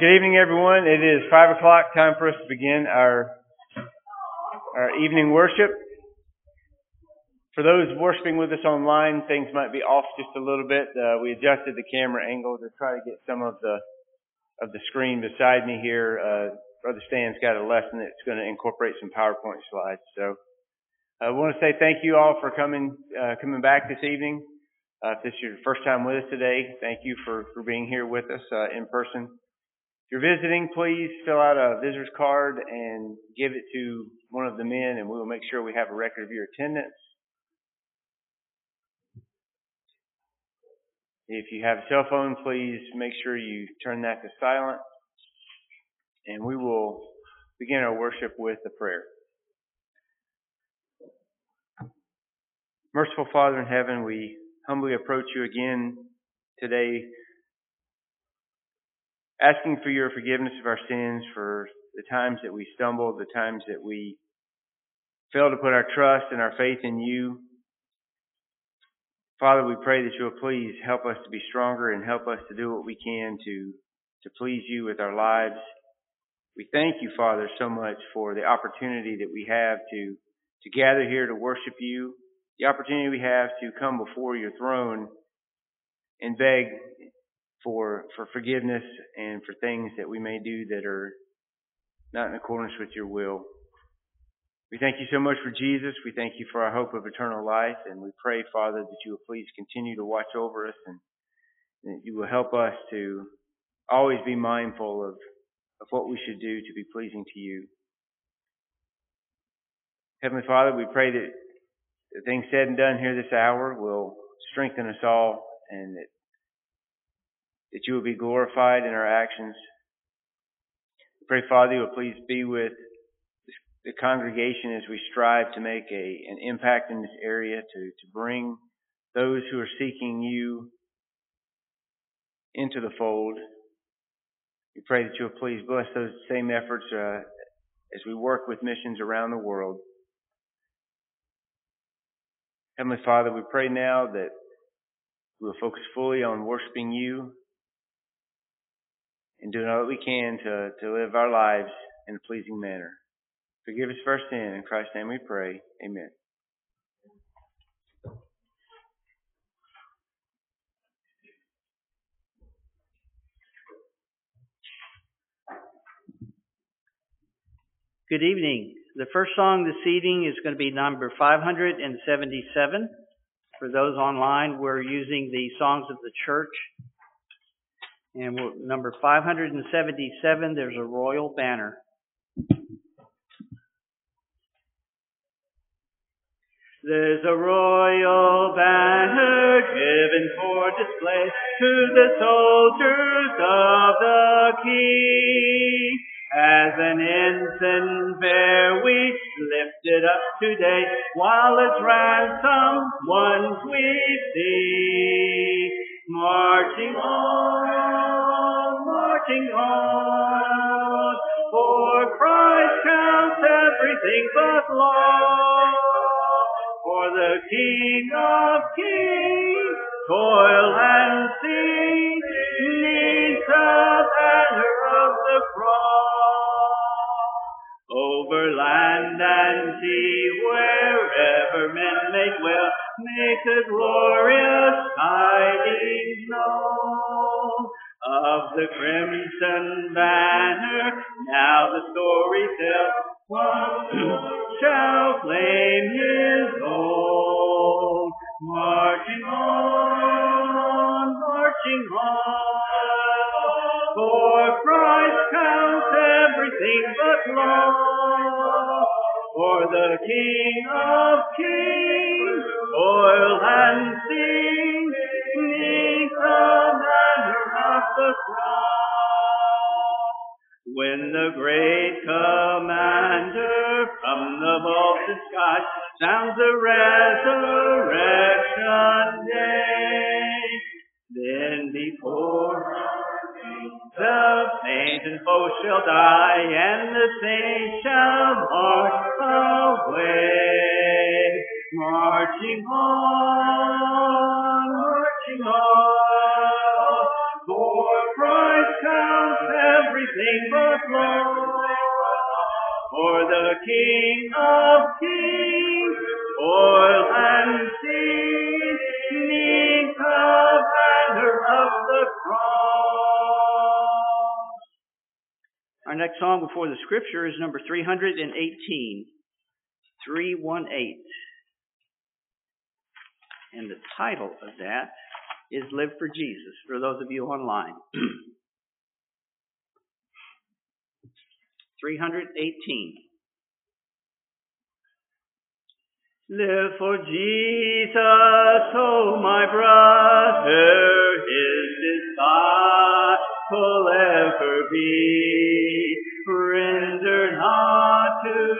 Good evening, everyone. It is five o'clock. Time for us to begin our our evening worship. For those worshiping with us online, things might be off just a little bit. Uh, we adjusted the camera angle to try to get some of the of the screen beside me here. Uh, Brother Stan's got a lesson that's going to incorporate some PowerPoint slides. So I want to say thank you all for coming uh, coming back this evening. Uh, if this is your first time with us today, thank you for, for being here with us uh, in person. If you're visiting, please fill out a visitor's card and give it to one of the men, and we will make sure we have a record of your attendance. If you have a cell phone, please make sure you turn that to silent. And we will begin our worship with a prayer. Merciful Father in heaven, we humbly approach you again today, asking for your forgiveness of our sins, for the times that we stumbled, the times that we fail to put our trust and our faith in you. Father, we pray that you will please help us to be stronger and help us to do what we can to, to please you with our lives. We thank you, Father, so much for the opportunity that we have to, to gather here to worship you, the opportunity we have to come before your throne and beg for, for forgiveness and for things that we may do that are not in accordance with your will. We thank you so much for Jesus. We thank you for our hope of eternal life. And we pray, Father, that you will please continue to watch over us and that you will help us to always be mindful of, of what we should do to be pleasing to you. Heavenly Father, we pray that the things said and done here this hour will strengthen us all and that, that you will be glorified in our actions. We pray, Father, you will please be with the congregation as we strive to make a, an impact in this area, to, to bring those who are seeking you into the fold. We pray that you will please bless those same efforts uh, as we work with missions around the world. Heavenly Father, we pray now that we will focus fully on worshiping you and doing all that we can to, to live our lives in a pleasing manner. Forgive us for our sin. In Christ's name we pray. Amen. Good evening. The first song this evening is going to be number 577. For those online, we're using the Songs of the Church. And number 577, there's a royal banner. There's a royal banner given for display to the soldiers of the King. As an ensign bear we lift it up today, while its ransom ones we see. Marching on, marching on, for Christ counts everything but loss. For the King of Kings, toil and sing, neath the banner of the cross. Over land and sea, wherever men may dwell, make the glorious tidings known of the crimson banner. Now the story tells, one shall claim his own. Marching on, marching on, for Christ counts everything but loss. For the King of Kings, toil and sing, the banner of the cross. When the great commander from the vaulted sky sounds the resurrection day, then before the saints and foes shall die, and the saints shall march away, marching on, on. For the King of Kings, oil and seasoning, the banner of the cross. Our next song before the scripture is number 318. 318. And the title of that is Live for Jesus, for those of you online. 318. Live for Jesus, oh my brother, his disciple ever be. Render not to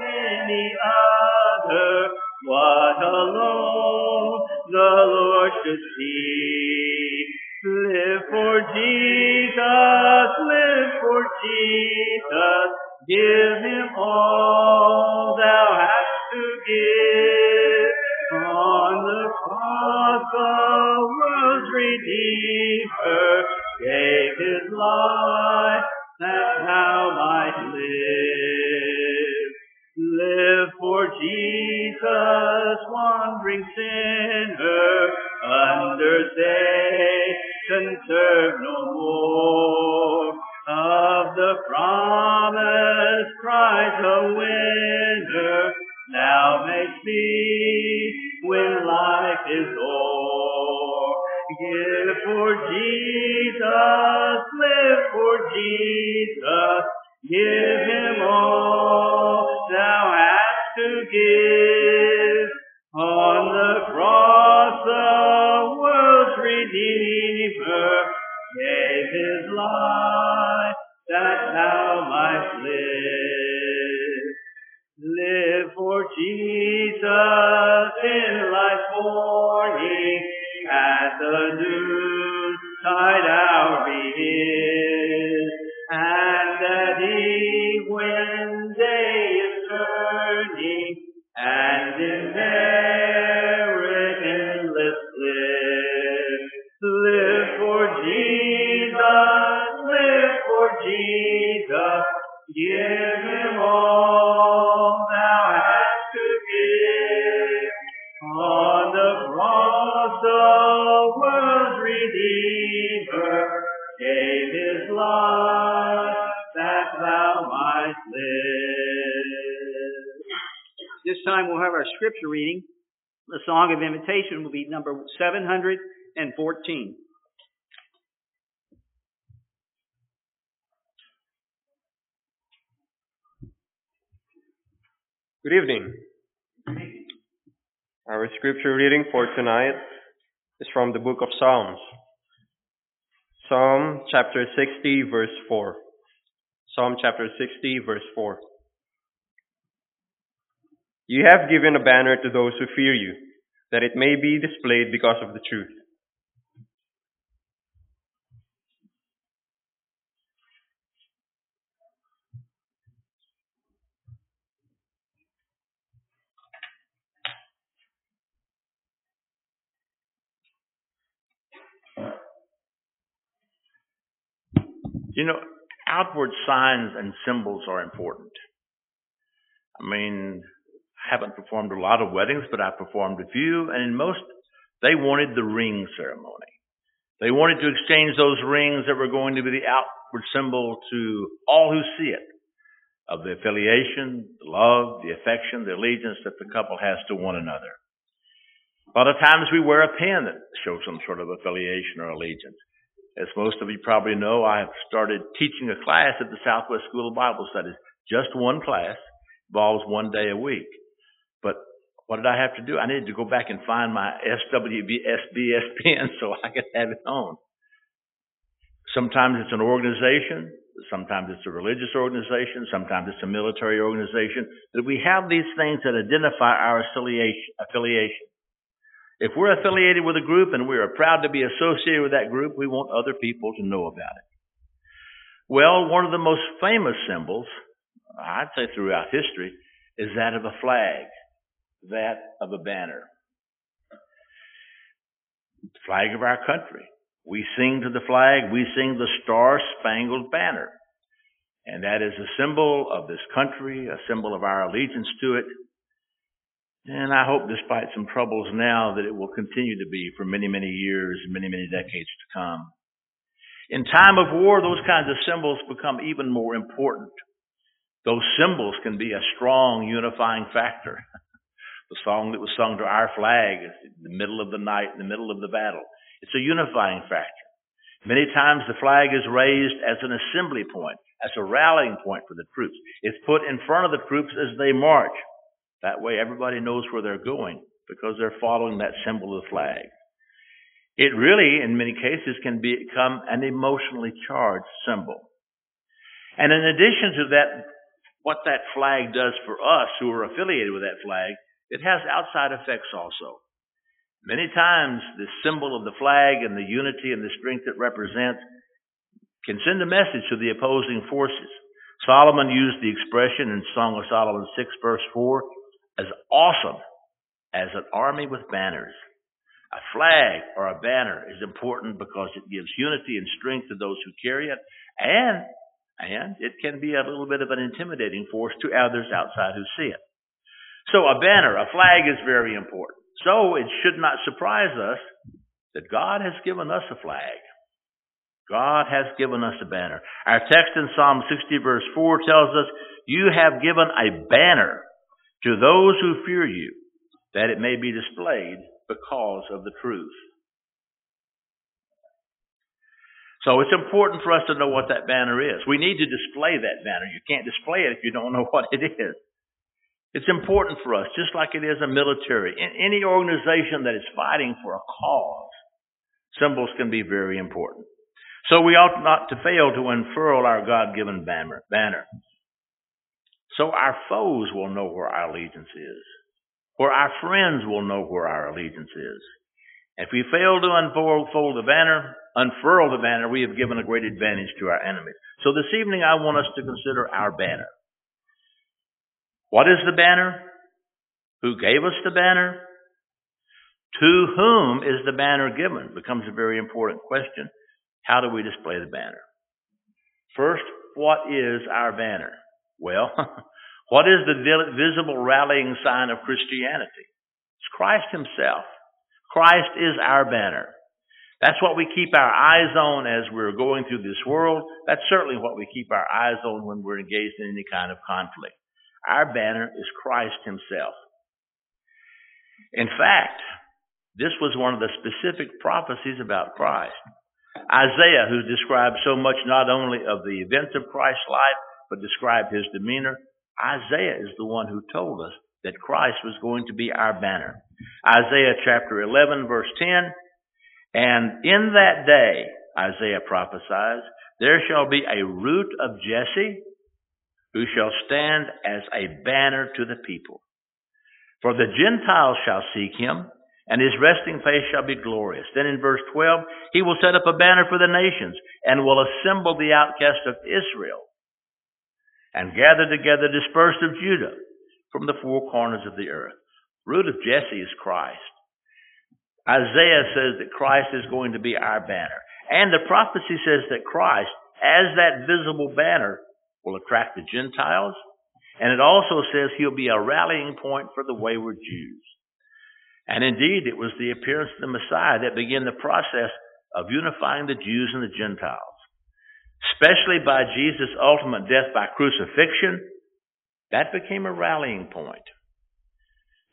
any other what alone the Lord should see. Live for Jesus, live for Jesus, give him all thou hast to give. On the cross the world's Redeemer gave his life that thou might live. Live for Jesus, wandering sinner, under Satan serve no more. Of the promise Christ a song of invitation will be number 714. Good evening. Our scripture reading for tonight is from the book of Psalms. Psalm chapter 60 verse 4. Psalm chapter 60 verse 4. You have given a banner to those who fear you, that it may be displayed because of the truth. You know, outward signs and symbols are important. I mean, haven't performed a lot of weddings, but I've performed a few, and in most, they wanted the ring ceremony. They wanted to exchange those rings that were going to be the outward symbol to all who see it of the affiliation, the love, the affection, the allegiance that the couple has to one another. A lot of times we wear a pin that shows some sort of affiliation or allegiance. As most of you probably know, I have started teaching a class at the Southwest School of Bible Studies. Just one class, involves one day a week. But what did I have to do? I needed to go back and find my SWBSBS pin so I could have it on. Sometimes it's an organization, sometimes it's a religious organization, sometimes it's a military organization. That we have these things that identify our affiliation. If we're affiliated with a group and we are proud to be associated with that group, we want other people to know about it. Well, one of the most famous symbols, I'd say throughout history, is that of a flag, that of a banner. Flag of our country. We sing to the flag, we sing the Star Spangled Banner. And that is a symbol of this country, a symbol of our allegiance to it. And I hope despite some troubles now that it will continue to be for many, many years, many, many decades to come. In time of war, those kinds of symbols become even more important. Those symbols can be a strong unifying factor. The song that was sung to our flag in the middle of the night, in the middle of the battle. It's a unifying factor. Many times the flag is raised as an assembly point, as a rallying point for the troops. It's put in front of the troops as they march. That way everybody knows where they're going because they're following that symbol of the flag. It really, in many cases, can become an emotionally charged symbol. And in addition to that, what that flag does for us who are affiliated with that flag, it has outside effects also. Many times, the symbol of the flag and the unity and the strength it represents can send a message to the opposing forces. Solomon used the expression in Song of Solomon 6 verse 4 as awesome as an army with banners. A flag or a banner is important because it gives unity and strength to those who carry it, and and it can be a little bit of an intimidating force to others outside who see it. So a banner, a flag is very important. So it should not surprise us that God has given us a flag. God has given us a banner. Our text in Psalm 60 verse 4 tells us, you have given a banner to those who fear you, that it may be displayed because of the truth. So it's important for us to know what that banner is. We need to display that banner. You can't display it if you don't know what it is. It's important for us, just like it is a military. In any organization that is fighting for a cause, symbols can be very important. So we ought not to fail to unfurl our God-given banner. So our foes will know where our allegiance is. Where our friends will know where our allegiance is. If we fail to unfold the banner, unfurl the banner, we have given a great advantage to our enemies. So this evening I want us to consider our banner. What is the banner? Who gave us the banner? To whom is the banner given? Becomes a very important question. How do we display the banner? First, what is our banner? Well, what is the visible rallying sign of Christianity? It's Christ himself. Christ is our banner. That's what we keep our eyes on as we're going through this world. That's certainly what we keep our eyes on when we're engaged in any kind of conflict. Our banner is Christ himself. In fact, this was one of the specific prophecies about Christ. Isaiah, who described so much not only of the events of Christ's life, but described his demeanor, Isaiah is the one who told us that Christ was going to be our banner. Isaiah chapter 11 verse 10, and in that day, Isaiah prophesies, there shall be a root of Jesse who shall stand as a banner to the people. For the Gentiles shall seek him, and his resting place shall be glorious. Then in verse 12, he will set up a banner for the nations, and will assemble the outcasts of Israel and gather together dispersed of Judah from the four corners of the earth. Root of Jesse is Christ. Isaiah says that Christ is going to be our banner. And the prophecy says that Christ, as that visible banner, will attract the Gentiles. And it also says he'll be a rallying point for the wayward Jews. And indeed, it was the appearance of the Messiah that began the process of unifying the Jews and the Gentiles especially by Jesus' ultimate death by crucifixion, that became a rallying point.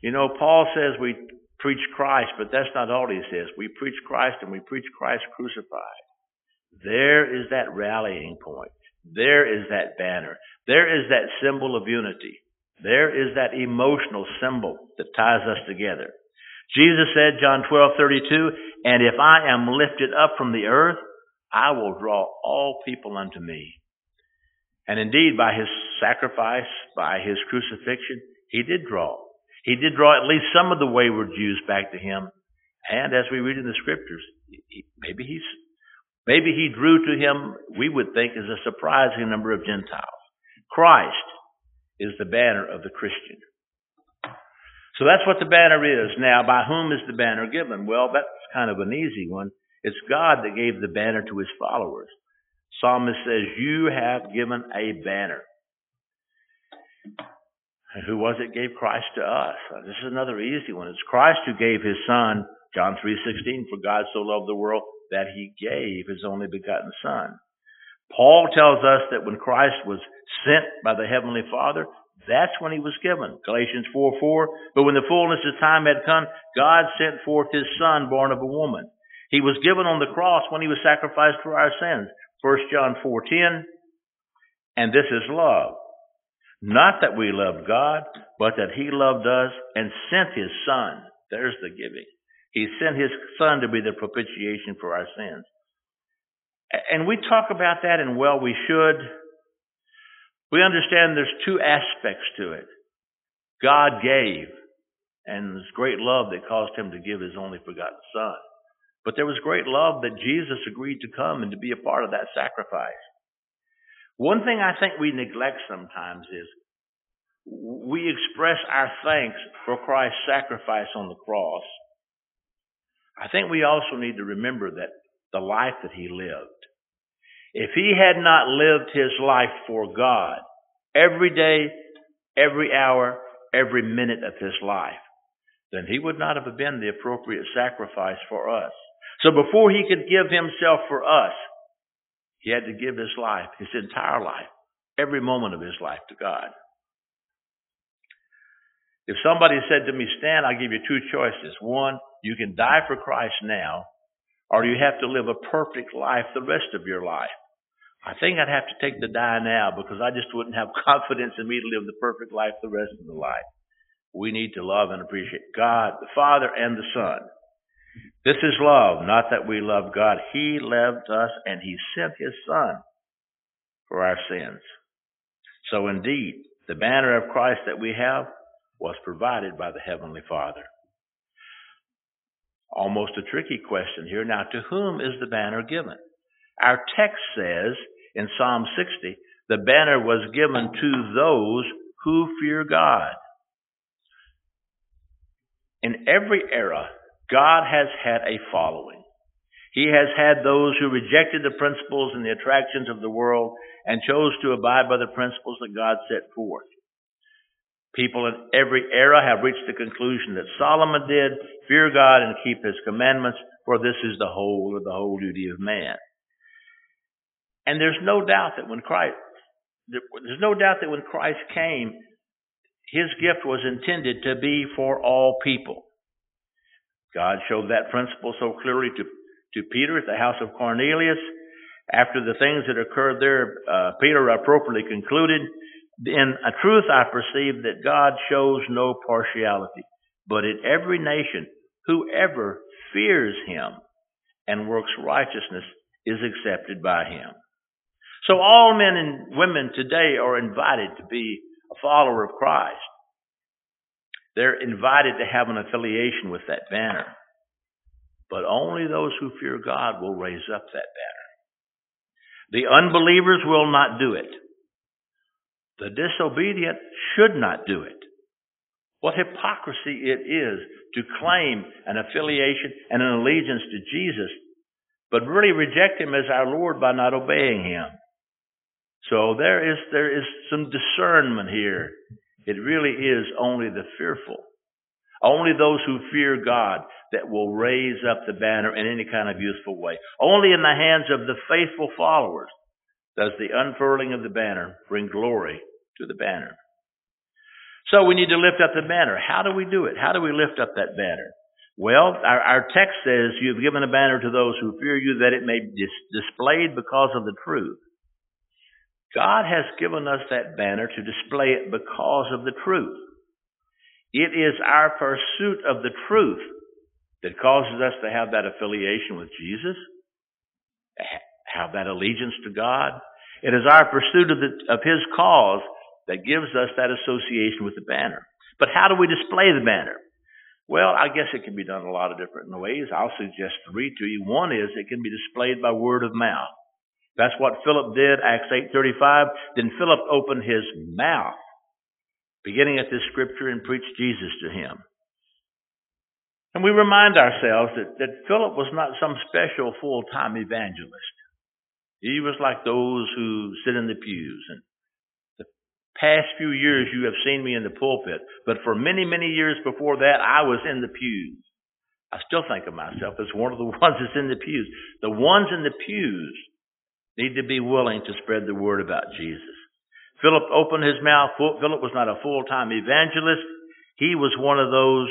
You know, Paul says we preach Christ, but that's not all he says. We preach Christ and we preach Christ crucified. There is that rallying point. There is that banner. There is that symbol of unity. There is that emotional symbol that ties us together. Jesus said, John 12:32, "And if I am lifted up from the earth, I will draw all people unto me. And indeed, by his sacrifice, by his crucifixion, he did draw. He did draw at least some of the wayward Jews back to him. And as we read in the scriptures, maybe he's, maybe he drew to him, we would think, is a surprising number of Gentiles. Christ is the banner of the Christian. So that's what the banner is. Now, by whom is the banner given? Well, that's kind of an easy one. It's God that gave the banner to his followers. Psalmist says, You have given a banner. And who was it gave Christ to us? This is another easy one. It's Christ who gave his son, John 3:16, for God so loved the world that he gave his only begotten son. Paul tells us that when Christ was sent by the heavenly Father, that's when he was given. Galatians 4 4. But when the fullness of time had come, God sent forth his son born of a woman. He was given on the cross when he was sacrificed for our sins. 1 John 4:10. And this is love. Not that we loved God, but that he loved us and sent his son. There's the giving. He sent his son to be the propitiation for our sins. And we talk about that and well we should. We understand there's two aspects to it. God gave, and there's great love that caused him to give his only begotten son. But there was great love that Jesus agreed to come and to be a part of that sacrifice. One thing I think we neglect sometimes is we express our thanks for Christ's sacrifice on the cross. I think we also need to remember that the life that he lived. If he had not lived his life for God every day, every hour, every minute of his life, then he would not have been the appropriate sacrifice for us. So before he could give himself for us, he had to give his life, his entire life, every moment of his life to God. If somebody said to me, Stan, I'll give you two choices. One, you can die for Christ now, or you have to live a perfect life the rest of your life. I think I'd have to take the die now because I just wouldn't have confidence in me to live the perfect life the rest of the life. We need to love and appreciate God, the Father, and the Son. This is love, not that we love God. He loved us and He sent His Son for our sins. So indeed, the banner of Christ that we have was provided by the Heavenly Father. Almost a tricky question here. Now, to whom is the banner given? Our text says in Psalm 60, the banner was given to those who fear God. In every era, God has had a following. He has had those who rejected the principles and the attractions of the world and chose to abide by the principles that God set forth. People in every era have reached the conclusion that Solomon did, fear God and keep his commandments, for this is the whole of the whole duty of man. And there's no doubt that when Christ, there's no doubt that when Christ came, his gift was intended to be for all people. God showed that principle so clearly to, to Peter at the house of Cornelius. After the things that occurred there, uh, Peter appropriately concluded, in a truth I perceive that God shows no partiality, but in every nation, whoever fears him and works righteousness is accepted by him. So all men and women today are invited to be a follower of Christ. They're invited to have an affiliation with that banner. But only those who fear God will raise up that banner. The unbelievers will not do it. The disobedient should not do it. What hypocrisy it is to claim an affiliation and an allegiance to Jesus, but really reject Him as our Lord by not obeying Him. So there is, there is some discernment here it really is only the fearful, only those who fear God that will raise up the banner in any kind of useful way. Only in the hands of the faithful followers does the unfurling of the banner bring glory to the banner. So we need to lift up the banner. How do we do it? How do we lift up that banner? Well, our, our text says, You have given a banner to those who fear you that it may be dis- displayed because of the truth. God has given us that banner to display it because of the truth. It is our pursuit of the truth that causes us to have that affiliation with Jesus, have that allegiance to God. It is our pursuit of, the, of His cause that gives us that association with the banner. But how do we display the banner? Well, I guess it can be done a lot of different ways. I'll suggest three to you. One is it can be displayed by word of mouth. That's what Philip did, Acts 8.35. Then Philip opened his mouth, beginning at this scripture, and preached Jesus to him. And we remind ourselves that, that Philip was not some special full-time evangelist. He was like those who sit in the pews. And the past few years you have seen me in the pulpit, but for many, many years before that, I was in the pews. I still think of myself as one of the ones that's in the pews. The ones in the pews need to be willing to spread the word about Jesus. Philip opened his mouth. Philip was not a full-time evangelist. He was one of those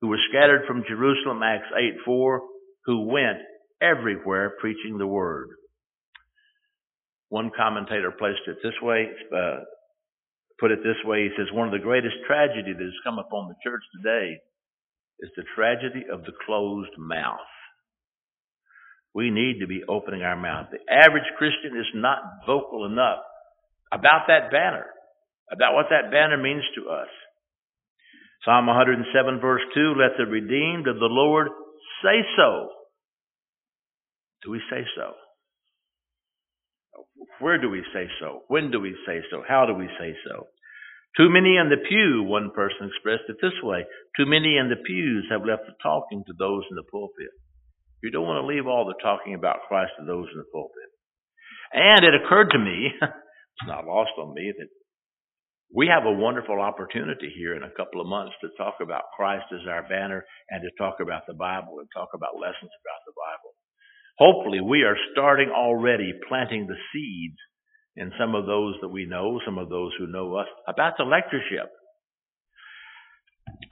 who were scattered from Jerusalem, Acts 8 4, who went everywhere preaching the word. One commentator placed it this way, uh, put it this way. He says, one of the greatest tragedies that has come upon the church today is the tragedy of the closed mouth. We need to be opening our mouth. The average Christian is not vocal enough about that banner, about what that banner means to us. Psalm 107 verse 2, let the redeemed of the Lord say so. Do we say so? Where do we say so? When do we say so? How do we say so? Too many in the pew, one person expressed it this way. Too many in the pews have left the talking to those in the pulpit. You don't want to leave all the talking about Christ to those in the pulpit. And it occurred to me, it's not lost on me, that we have a wonderful opportunity here in a couple of months to talk about Christ as our banner and to talk about the Bible and talk about lessons about the Bible. Hopefully we are starting already planting the seeds in some of those that we know, some of those who know us about the lectureship.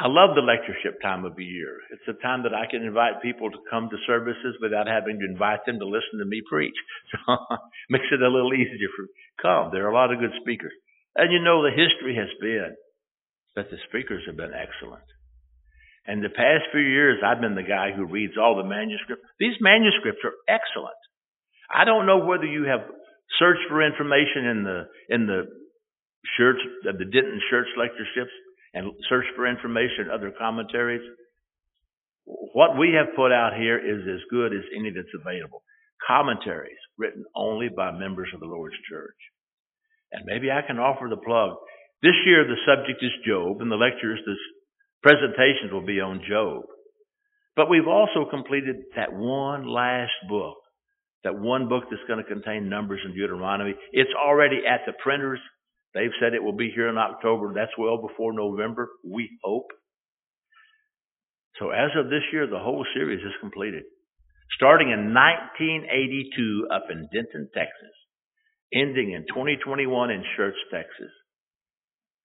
I love the lectureship time of the year. It's a time that I can invite people to come to services without having to invite them to listen to me preach. So makes it a little easier for come. There are a lot of good speakers. And you know, the history has been that the speakers have been excellent. And the past few years, I've been the guy who reads all the manuscripts. These manuscripts are excellent. I don't know whether you have searched for information in the in the of uh, the Denton Church lectureships and searched for information in other commentaries. What we have put out here is as good as any that's available. Commentaries written only by members of the Lord's church. And maybe I can offer the plug. This year the subject is Job, and the lectures, the presentations will be on Job. But we've also completed that one last book, that one book that's going to contain Numbers and Deuteronomy. It's already at the printers. They've said it will be here in October. That's well before November, we hope. So as of this year, the whole series is completed. Starting in 1982 up in Denton, Texas ending in 2021 in Schertz, Texas.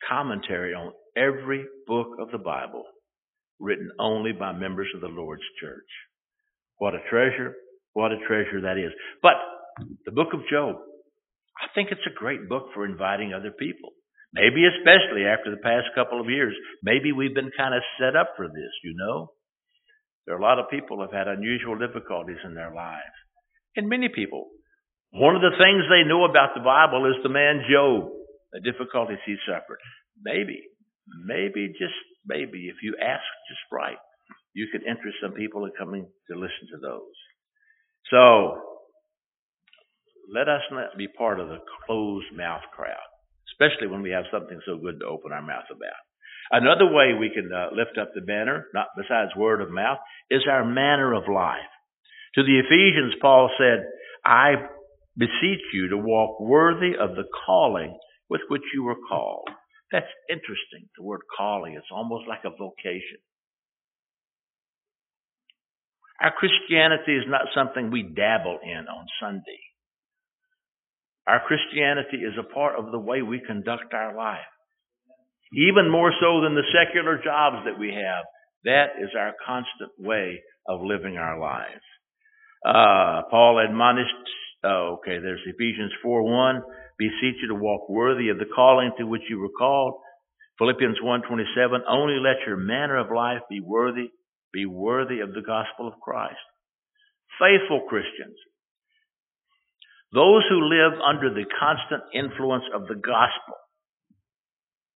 Commentary on every book of the Bible written only by members of the Lord's church. What a treasure. What a treasure that is. But the book of Job, I think it's a great book for inviting other people. Maybe especially after the past couple of years. Maybe we've been kind of set up for this, you know? There are a lot of people who have had unusual difficulties in their lives. And many people one of the things they know about the Bible is the man Job, the difficulties he suffered. Maybe, maybe, just maybe, if you ask just right, you could interest some people in coming to listen to those. So, let us not be part of the closed mouth crowd, especially when we have something so good to open our mouth about. Another way we can uh, lift up the banner, not besides word of mouth, is our manner of life. To the Ephesians, Paul said, I beseech you to walk worthy of the calling with which you were called. That's interesting, the word calling. It's almost like a vocation. Our Christianity is not something we dabble in on Sunday. Our Christianity is a part of the way we conduct our life. Even more so than the secular jobs that we have. That is our constant way of living our lives. Uh, Paul admonished Oh, okay. There's Ephesians 4 1. Beseech you to walk worthy of the calling to which you were called. Philippians 1:27. Only let your manner of life be worthy, be worthy of the gospel of Christ. Faithful Christians. Those who live under the constant influence of the gospel.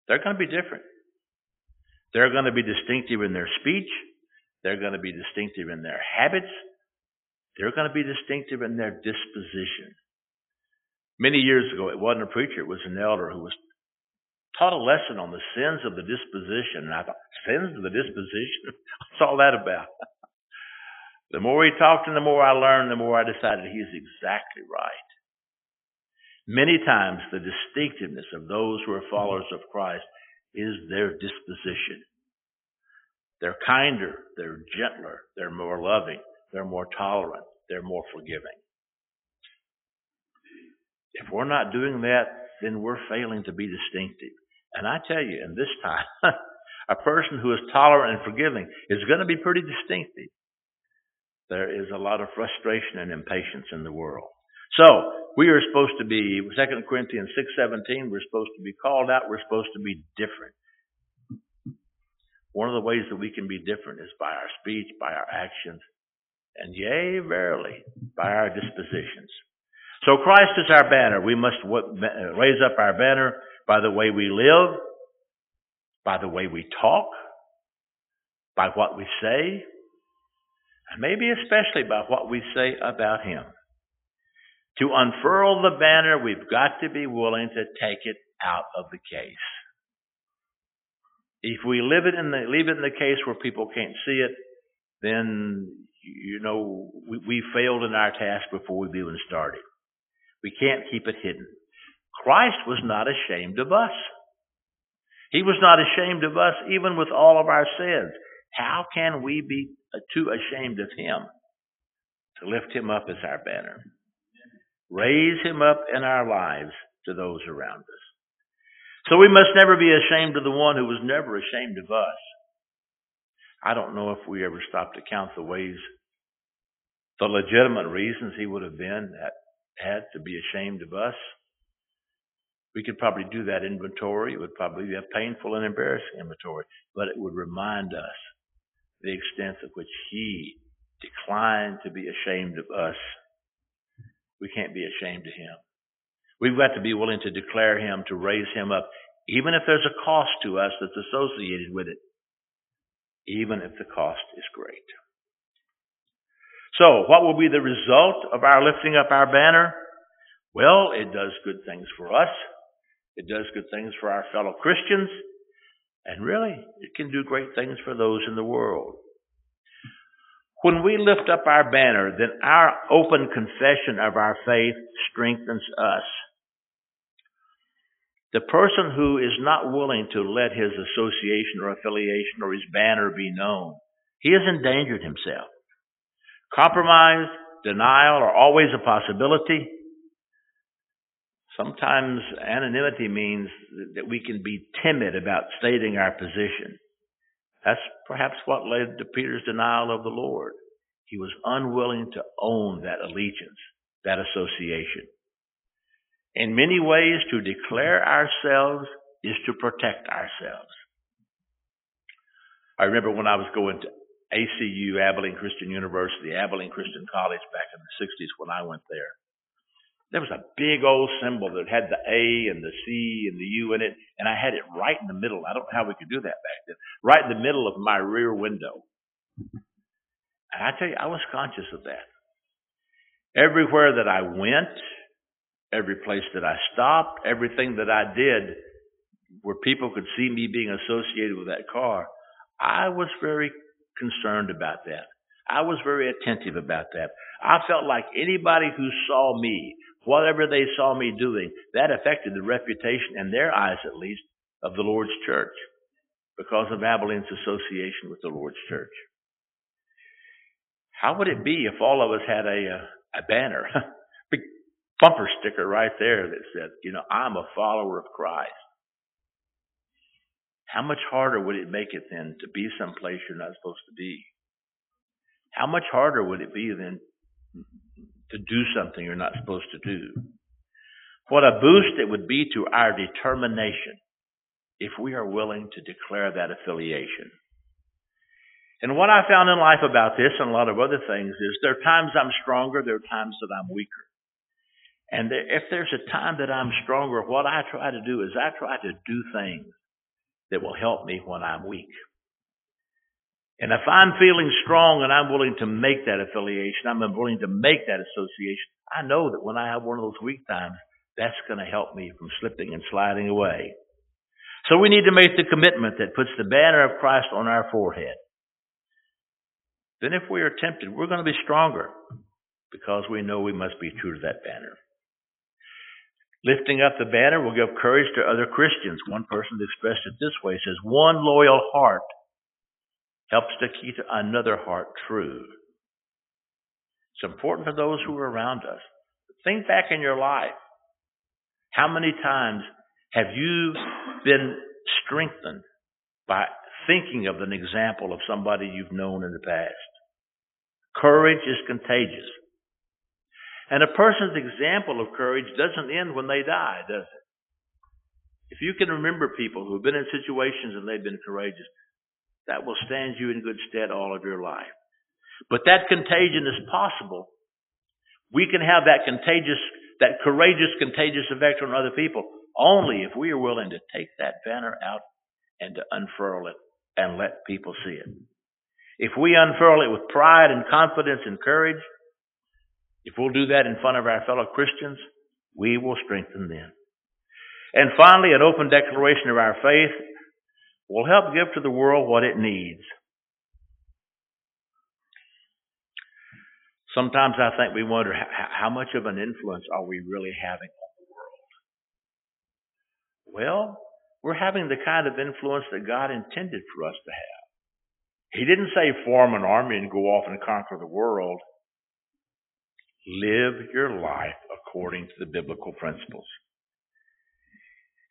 They're going to be different. They're going to be distinctive in their speech. They're going to be distinctive in their habits. They're going to be distinctive in their disposition. Many years ago, it wasn't a preacher, it was an elder who was taught a lesson on the sins of the disposition. And I thought, sins of the disposition? What's all that about? the more he talked and the more I learned, the more I decided he he's exactly right. Many times the distinctiveness of those who are followers of Christ is their disposition. They're kinder, they're gentler, they're more loving, they're more tolerant, they're more forgiving. If we're not doing that, then we're failing to be distinctive. And I tell you, in this time, a person who is tolerant and forgiving is going to be pretty distinctive. There is a lot of frustration and impatience in the world. So, we are supposed to be, 2 Corinthians 6.17, we're supposed to be called out, we're supposed to be different. One of the ways that we can be different is by our speech, by our actions, and yea, verily, by our dispositions. So Christ is our banner. We must raise up our banner by the way we live, by the way we talk, by what we say, and maybe especially by what we say about Him. To unfurl the banner, we've got to be willing to take it out of the case. If we leave it in the, leave it in the case where people can't see it, then, you know, we, we failed in our task before we've even started. We can't keep it hidden. Christ was not ashamed of us. He was not ashamed of us even with all of our sins. How can we be too ashamed of Him to lift Him up as our banner? Raise Him up in our lives to those around us. So we must never be ashamed of the one who was never ashamed of us. I don't know if we ever stopped to count the ways, the legitimate reasons he would have been that had to be ashamed of us. We could probably do that inventory. It would probably be a painful and embarrassing inventory, but it would remind us the extent of which he declined to be ashamed of us. We can't be ashamed of him. We've got to be willing to declare him, to raise him up, even if there's a cost to us that's associated with it, even if the cost is great. So, what will be the result of our lifting up our banner? Well, it does good things for us. It does good things for our fellow Christians. And really, it can do great things for those in the world. When we lift up our banner, then our open confession of our faith strengthens us. The person who is not willing to let his association or affiliation or his banner be known, he has endangered himself. Compromise, denial are always a possibility. Sometimes anonymity means that we can be timid about stating our position. That's perhaps what led to Peter's denial of the Lord. He was unwilling to own that allegiance, that association. In many ways, to declare ourselves is to protect ourselves. I remember when I was going to ACU, Abilene Christian University, Abilene Christian College back in the 60s when I went there. There was a big old symbol that had the A and the C and the U in it, and I had it right in the middle. I don't know how we could do that back then. Right in the middle of my rear window. And I tell you, I was conscious of that. Everywhere that I went, every place that I stopped, everything that I did where people could see me being associated with that car, I was very concerned about that. I was very attentive about that. I felt like anybody who saw me, whatever they saw me doing, that affected the reputation, in their eyes at least, of the Lord's church because of Abilene's association with the Lord's church. How would it be if all of us had a, a, a banner, big bumper sticker right there that said, you know, I'm a follower of Christ? How much harder would it make it then to be someplace you're not supposed to be? How much harder would it be then to do something you're not supposed to do? What a boost it would be to our determination if we are willing to declare that affiliation. And what I found in life about this and a lot of other things is there are times I'm stronger, there are times that I'm weaker. And if there's a time that I'm stronger, what I try to do is I try to do things that will help me when I'm weak. And if I'm feeling strong and I'm willing to make that affiliation, I'm willing to make that association, I know that when I have one of those weak times, that's going to help me from slipping and sliding away. So we need to make the commitment that puts the banner of Christ on our forehead. Then if we are tempted, we're going to be stronger because we know we must be true to that banner. Lifting up the banner will give courage to other Christians. One person expressed it this way, says, one loyal heart helps to keep another heart true. It's important for those who are around us. Think back in your life. How many times have you been strengthened by thinking of an example of somebody you've known in the past? Courage is contagious. And a person's example of courage doesn't end when they die, does it? If you can remember people who've been in situations and they've been courageous, that will stand you in good stead all of your life. But that contagion is possible. We can have that contagious, that courageous, contagious effect on other people only if we are willing to take that banner out and to unfurl it and let people see it. If we unfurl it with pride and confidence and courage, if we'll do that in front of our fellow Christians, we will strengthen them. And finally, an open declaration of our faith will help give to the world what it needs. Sometimes I think we wonder how much of an influence are we really having on the world? Well, we're having the kind of influence that God intended for us to have. He didn't say form an army and go off and conquer the world. Live your life according to the biblical principles.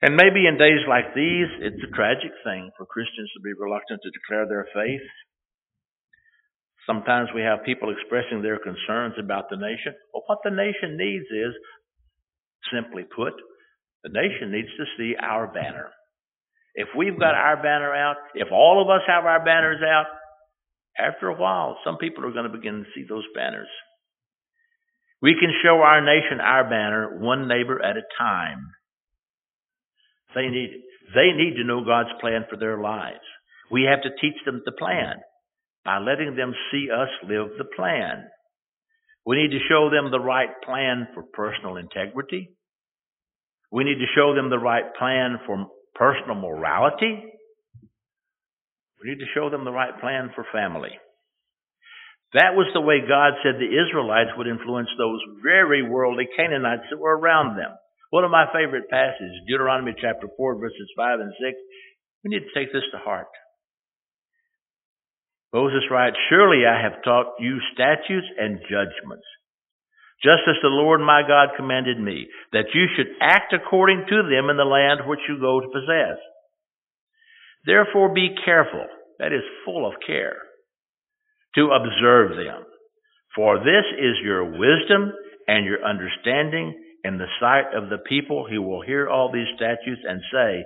And maybe in days like these, it's a tragic thing for Christians to be reluctant to declare their faith. Sometimes we have people expressing their concerns about the nation. Well, what the nation needs is, simply put, the nation needs to see our banner. If we've got our banner out, if all of us have our banners out, after a while, some people are going to begin to see those banners. We can show our nation our banner one neighbor at a time. They need They need to know God's plan for their lives. We have to teach them the plan by letting them see us live the plan. We need to show them the right plan for personal integrity. We need to show them the right plan for personal morality. We need to show them the right plan for family. That was the way God said the Israelites would influence those very worldly Canaanites that were around them. One of my favorite passages, Deuteronomy chapter 4, verses 5 and 6. We need to take this to heart. Moses writes, Surely I have taught you statutes and judgments, just as the Lord my God commanded me, that you should act according to them in the land which you go to possess. Therefore be careful, that is full of care to observe them. For this is your wisdom and your understanding in the sight of the people who will hear all these statutes and say,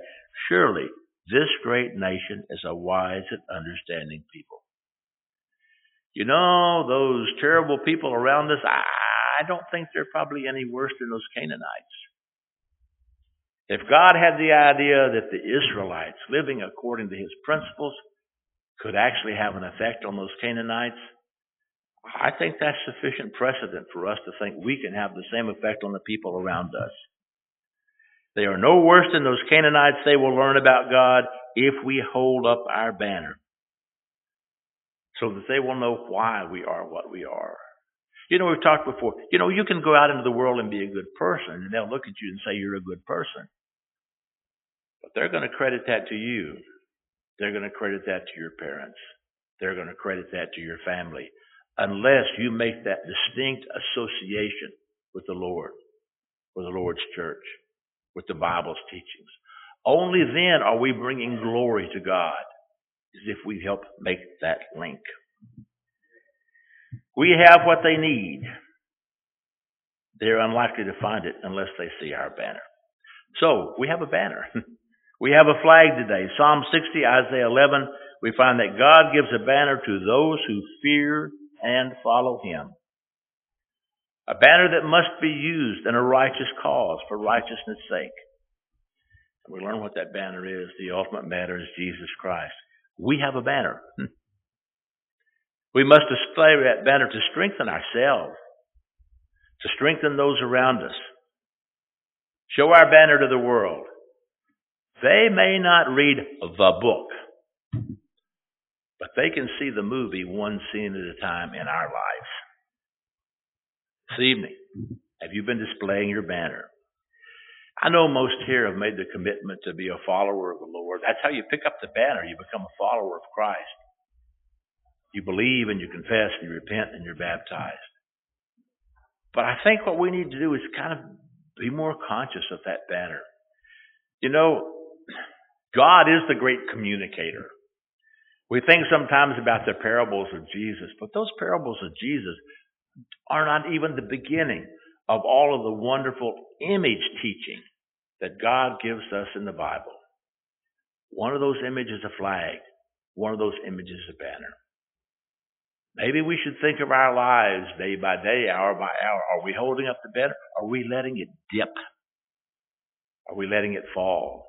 Surely this great nation is a wise and understanding people. You know, those terrible people around us, I don't think they're probably any worse than those Canaanites. If God had the idea that the Israelites living according to his principles could actually have an effect on those Canaanites, I think that's sufficient precedent for us to think we can have the same effect on the people around us. They are no worse than those Canaanites. They will learn about God if we hold up our banner so that they will know why we are what we are. You know, we've talked before. You know, you can go out into the world and be a good person, and they'll look at you and say you're a good person. But they're going to credit that to you. They're going to credit that to your parents. They're going to credit that to your family. Unless you make that distinct association with the Lord, with the Lord's church, with the Bible's teachings. Only then are we bringing glory to God, as if we help make that link. We have what they need. They're unlikely to find it unless they see our banner. So, we have a banner. We have a flag today. Psalm 60, Isaiah 11, we find that God gives a banner to those who fear and follow Him. A banner that must be used in a righteous cause for righteousness' sake. We learn what that banner is. The ultimate banner is Jesus Christ. We have a banner. We must display that banner to strengthen ourselves, to strengthen those around us. Show our banner to the world. They may not read the book, but they can see the movie one scene at a time in our lives. This evening, have you been displaying your banner? I know most here have made the commitment to be a follower of the Lord. That's how you pick up the banner. You become a follower of Christ. You believe and you confess and you repent and you're baptized. But I think what we need to do is kind of be more conscious of that banner. You know, God is the great communicator. We think sometimes about the parables of Jesus, but those parables of Jesus are not even the beginning of all of the wonderful image teaching that God gives us in the Bible. One of those images is a flag. One of those images is a banner. Maybe we should think of our lives day by day, hour by hour. Are we holding up the banner? Are we letting it dip? Are we letting it fall?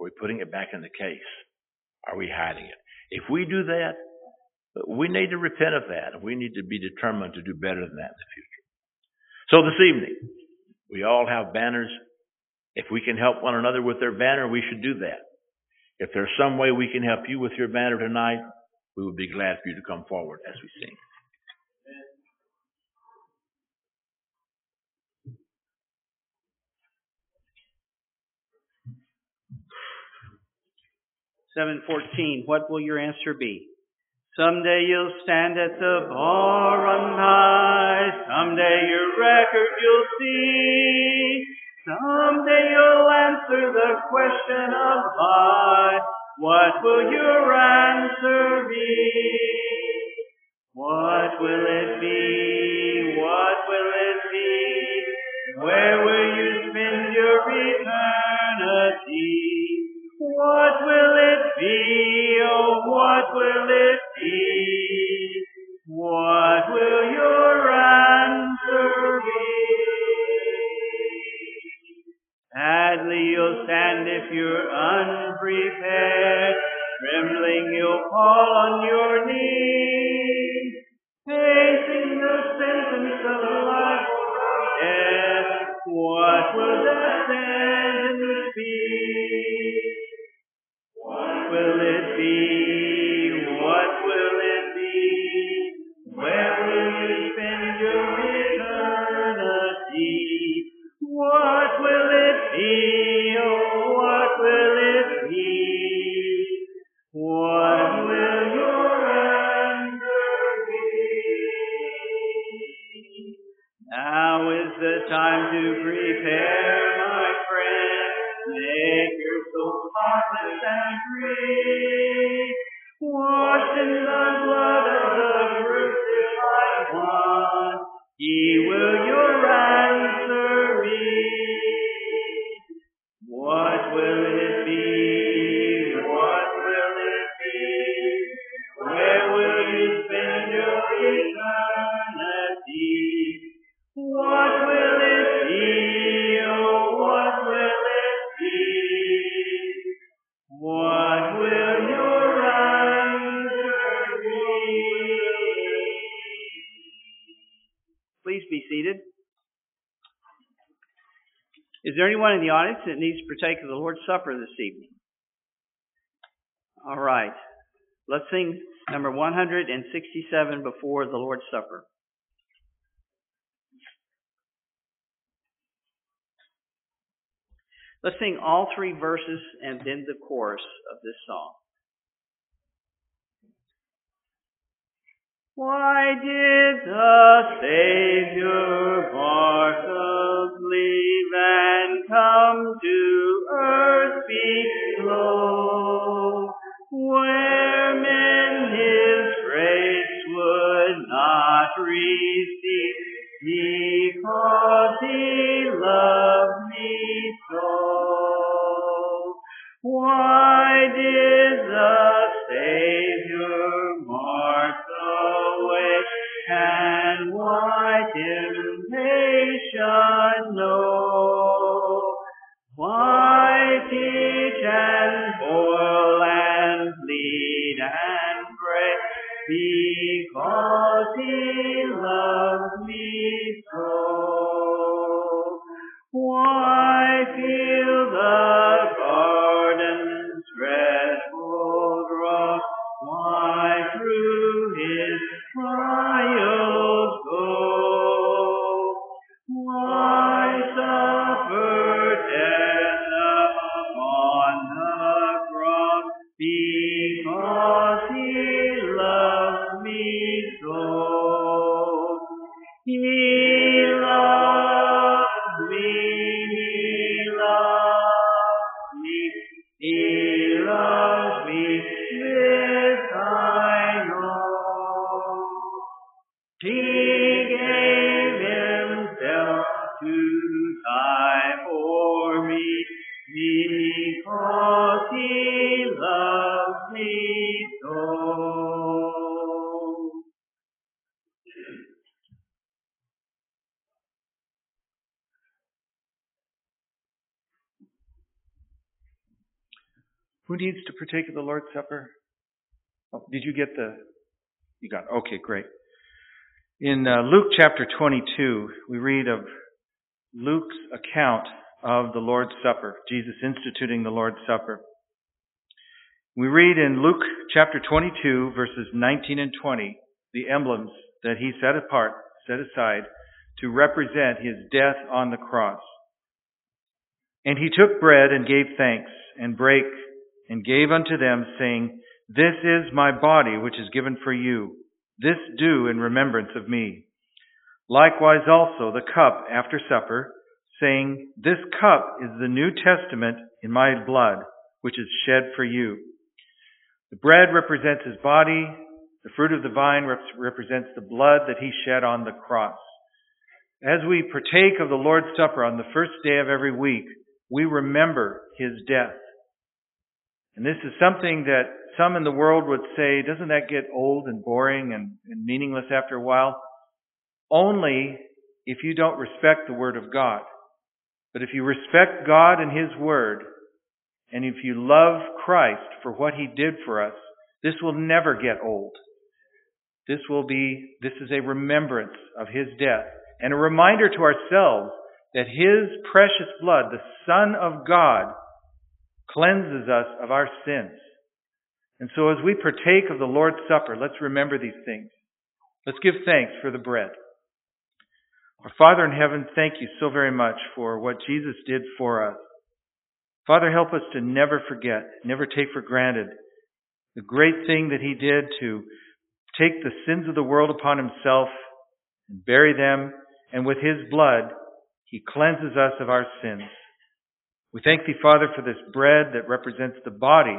Are we putting it back in the case? Are we hiding it? If we do that, we need to repent of that. We need to be determined to do better than that in the future. So this evening, we all have banners. If we can help one another with their banner, we should do that. If there's some way we can help you with your banner tonight, we would be glad for you to come forward as we sing. Seven fourteen. What will your answer be? Someday you'll stand at the bar on high. Someday your record you'll see. Someday you'll answer the question of why. What will your answer be? What will it be? What will it be? Where will what will it be? What will your answer be? Sadly you'll stand if you're unprepared. Trembling you'll fall on your knees. Audience that needs to partake of the Lord's Supper this evening? All right. Let's sing number 167 before the Lord's Supper. Let's sing all three verses and then the chorus of this song. Why did the Savior and come to earth below, where men His grace would not receive, because He loved me so? Why did the Savior mark the way and why did temptation know? Because He loves me Who needs to partake of the Lord's Supper? Oh, did you get the? You got. It. Okay, great. In uh, Luke chapter 22, we read of Luke's account of the Lord's Supper, Jesus instituting the Lord's Supper. We read in Luke chapter 22, verses 19 and 20, the emblems that he set apart, set aside, to represent his death on the cross. And he took bread and gave thanks, and brake, and gave unto them, saying, This is my body which is given for you. This do in remembrance of me. Likewise also the cup after supper, saying, This cup is the New Testament in my blood, which is shed for you. The bread represents his body. The fruit of the vine rep- represents the blood that he shed on the cross. As we partake of the Lord's Supper on the first day of every week, we remember his death. And this is something that some in the world would say, doesn't that get old and boring and, and meaningless after a while? Only if you don't respect the Word of God. But if you respect God and His Word, and if you love Christ for what He did for us, this will never get old. This will be, this is a remembrance of His death and a reminder to ourselves that His precious blood, the Son of God, cleanses us of our sins. And so as we partake of the Lord's Supper, let's remember these things. Let's give thanks for the bread. Our Father in heaven, thank you so very much for what Jesus did for us. Father, help us to never forget, never take for granted the great thing that He did to take the sins of the world upon Himself and bury them, and with His blood, He cleanses us of our sins. We thank Thee, Father, for this bread that represents the body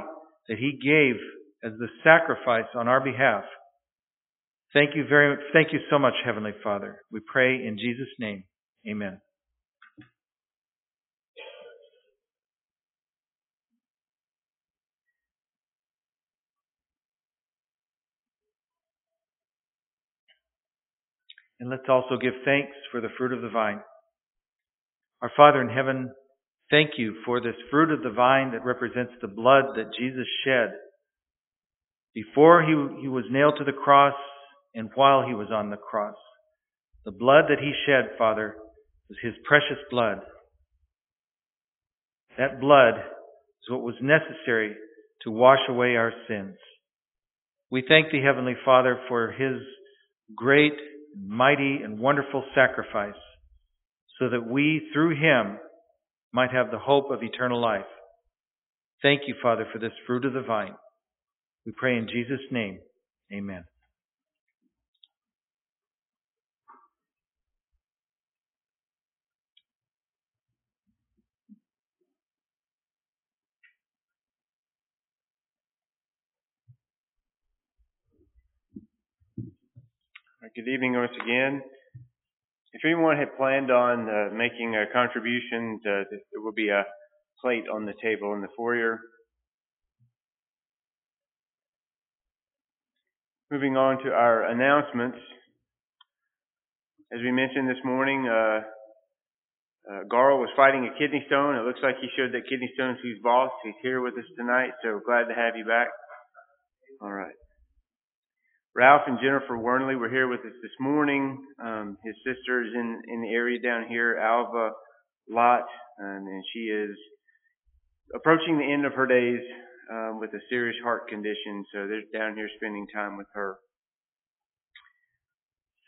that He gave as the sacrifice on our behalf. Thank you very much. thank you so much, Heavenly Father. We pray in Jesus' name. Amen. And let's also give thanks for the fruit of the vine. Our Father in heaven, thank you for this fruit of the vine that represents the blood that Jesus shed before he, he was nailed to the cross and while he was on the cross. The blood that he shed, Father, was his precious blood. That blood is what was necessary to wash away our sins. We thank thee, Heavenly Father, for his great, mighty, and wonderful sacrifice so that we, through him, might have the hope of eternal life. Thank you, Father, for this fruit of the vine. We pray in Jesus' name. Amen. Good evening once again. If anyone had planned on uh, making a contribution, uh, there will be a plate on the table in the foyer. Moving on to our announcements. As we mentioned this morning, uh, uh, Garl was fighting a kidney stone. It looks like he showed that kidney stone to his boss. He's here with us tonight, so glad to have you back. All right. Ralph and Jennifer Wernley were here with us this morning. Um, his sister is in, in the area down here, Alva Lott, um, and she is approaching the end of her days um, with a serious heart condition, so they're down here spending time with her.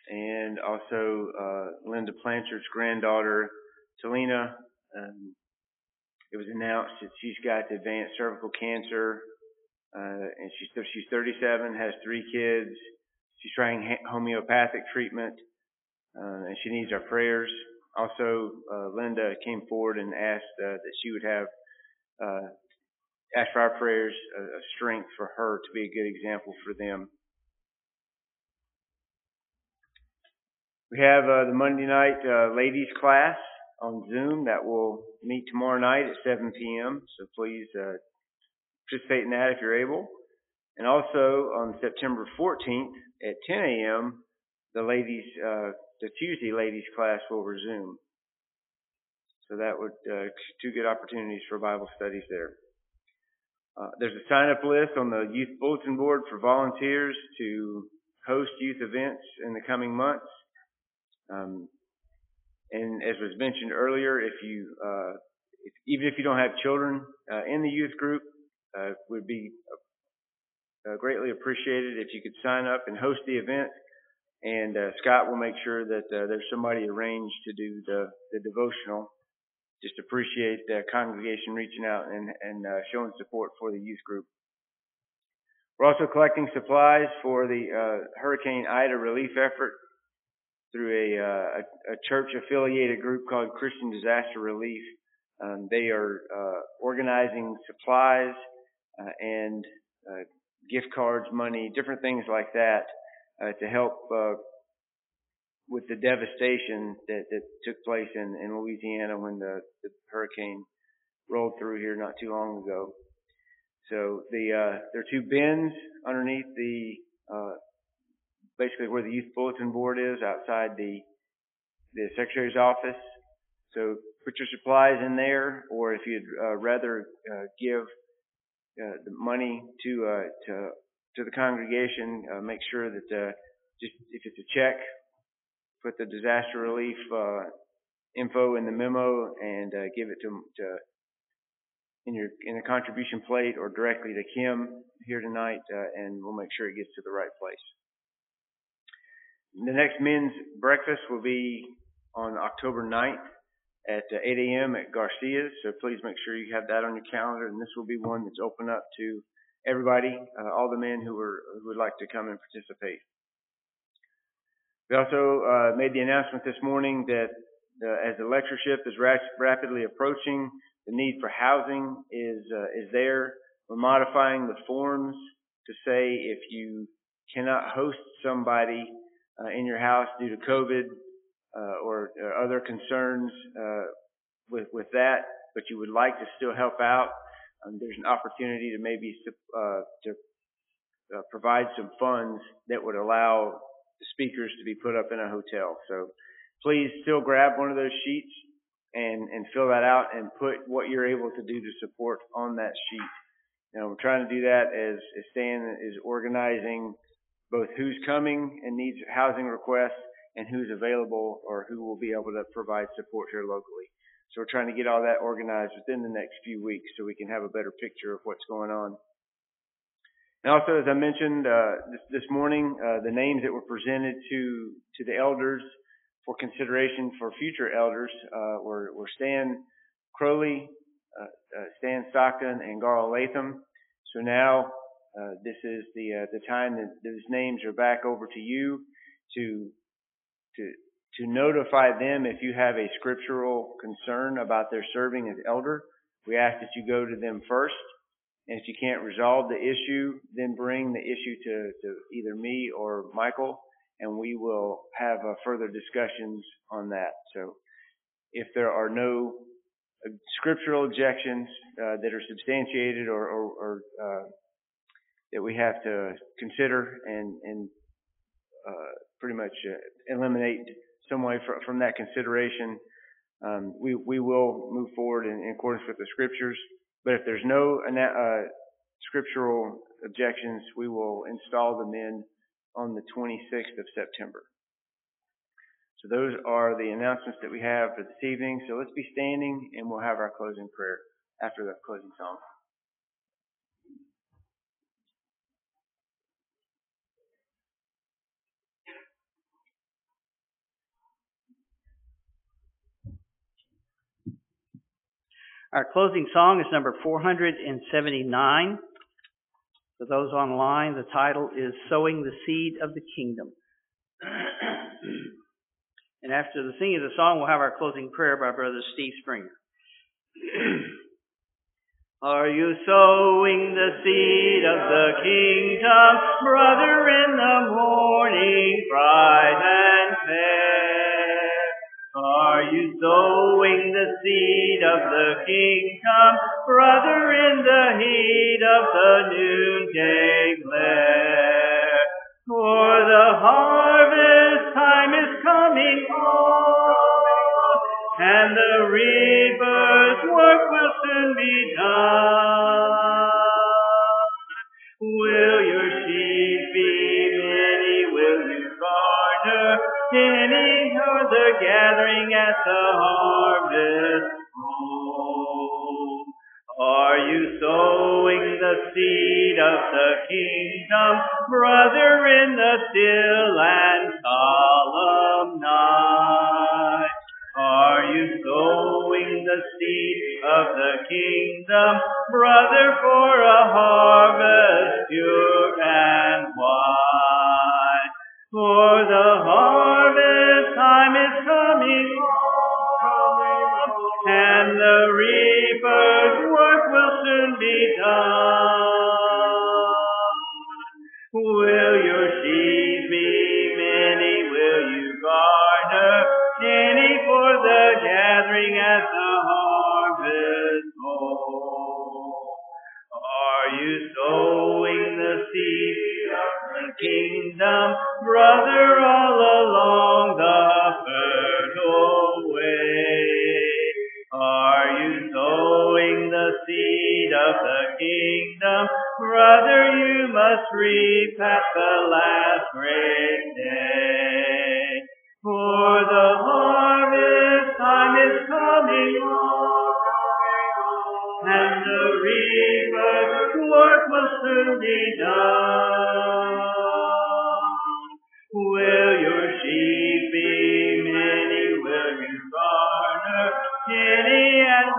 And also uh, Linda Blanchard's granddaughter, Talina. Um, it was announced that she's got advanced cervical cancer, uh, and she's she's 37, has three kids. She's trying homeopathic treatment, uh, and she needs our prayers. Also, uh, Linda came forward and asked uh, that she would have uh, ask for our prayers, a, a strength for her to be a good example for them. We have uh, the Monday night uh, ladies class on Zoom that will meet tomorrow night at 7 p.m. So please uh, participate in that if you're able. And also on September 14th at 10 a.m., the ladies, uh, the Tuesday ladies class will resume. So that would uh, two good opportunities for Bible studies there. Uh, there's a sign up list on the youth bulletin board for volunteers to host youth events in the coming months. Um, and as was mentioned earlier, if you, uh, if, even if you don't have children uh, in the youth group, uh, would be uh, greatly appreciated if you could sign up and host the event. And uh, Scott will make sure that uh, there's somebody arranged to do the, the devotional just appreciate the congregation reaching out and, and uh, showing support for the youth group. We're also collecting supplies for the uh, Hurricane Ida relief effort through a, uh, a, a church affiliated group called Christian Disaster Relief. Um, they are uh, organizing supplies and uh, gift cards, money, different things like that to help with the devastation that, that took place in, in Louisiana when the, the hurricane rolled through here not too long ago. So the uh, there are two bins underneath the uh, basically where the youth bulletin board is outside the the secretary's office. So put your supplies in there, or if you'd uh, rather uh, give uh, the money to uh, to to the congregation, uh, make sure that uh, just if it's a check put the disaster relief uh, info in the memo and uh, give it to, to in your in the contribution plate or directly to Kim here tonight, and we'll make sure it gets to the right place. The next men's breakfast will be on October 9th at uh, 8 a.m. at Garcia's, so please make sure you have that on your calendar. And this will be one that's open up to everybody, uh, all the men who are who would like to come and participate. We also uh, made the announcement this morning that uh, as the lectureship is rapidly approaching, the need for housing is uh, is there. We're modifying the forms to say if you cannot host somebody uh, in your house due to COVID or, or, other concerns uh, with with that, but you would like to still help out, um, there's an opportunity to maybe to provide some funds that would allow speakers to be put up in a hotel. So please still grab one of those sheets and, and fill that out and put what you're able to do to support on that sheet. We're trying to do that as, as Stan is organizing both who's coming and needs housing requests and who's available or who will be able to provide support here locally. So we're trying to get all that organized within the next few weeks so we can have a better picture of what's going on. And also, as I mentioned uh, this, this, morning, uh, the names that were presented to to the elders for consideration for future elders uh, were, were, Stan Crowley, uh, uh, Stan Stockton, and Garl Latham. So now uh, this is the the time that those names are back over to you to to to notify them if you have a scriptural concern about their serving as elder. We ask that you go to them first and if you can't resolve the issue, then bring the issue to, to either me or Michael, and we will have uh, further discussions on that. So if there are no uh, scriptural objections uh, that are substantiated or, or, or uh, that we have to consider and, and uh, pretty much uh, eliminate some way from, from that consideration, um, we, we will move forward in, in accordance with the scriptures. But if there's no uh, scriptural objections, we will install them in on the 26th of September. So those are the announcements that we have for this evening. So let's be standing and we'll have our closing prayer after the closing song. Our closing song is number 479. For those online, the title is Sowing the Seed of the Kingdom. and after the singing of the song, we'll have our closing prayer by Brother Steve Springer. Are you sowing the seed of the kingdom, brother, in the morning, bright and fair? Are you sowing the seed of the kingdom, brother, in the heat of the noonday glare? For the harvest time is coming on, and the reaper's work will soon be done. The harvest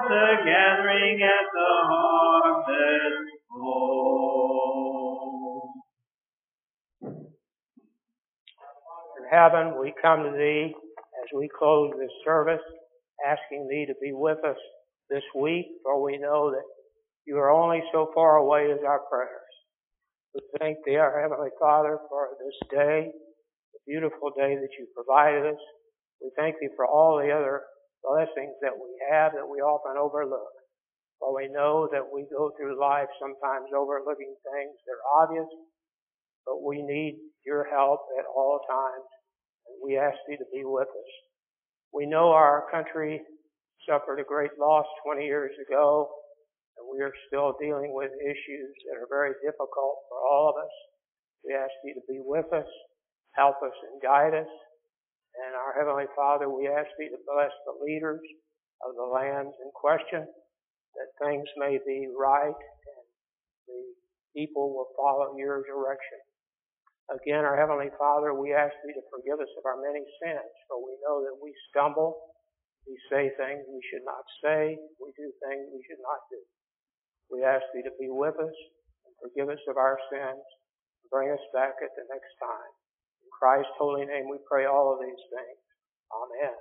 the gathering at the harvest home? in heaven, we come to thee as we close this service, asking thee to be with us this week, for we know that you are only so far away as our prayers. We thank thee, our Heavenly Father, for this day, the beautiful day that you provided us. We thank thee for all the other blessings that we have that we often overlook. For we know that we go through life sometimes overlooking things that are obvious, but we need your help at all times. And we ask you to be with us. We know our country suffered a great loss 20 years ago, and we are still dealing with issues that are very difficult for all of us. We ask you to be with us, help us and guide us. And our Heavenly Father, we ask thee to bless the leaders of the lands in question, that things may be right and the people will follow your direction. Again, our Heavenly Father, we ask Thee to forgive us of our many sins, for we know that we stumble, we say things we should not say, we do things we should not do. We ask Thee to be with us and forgive us of our sins and bring us back at the next time. Christ's holy name we pray all of these things. Amen.